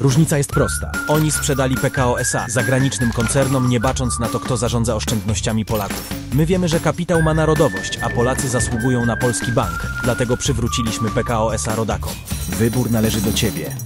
Różnica jest prosta. Oni sprzedali PKO SA zagranicznym koncernom, nie bacząc na to, kto zarządza oszczędnościami Polaków. My wiemy, że kapitał ma narodowość, a Polacy zasługują na polski bank. Dlatego przywróciliśmy PKO SA rodakom. Wybór należy do ciebie.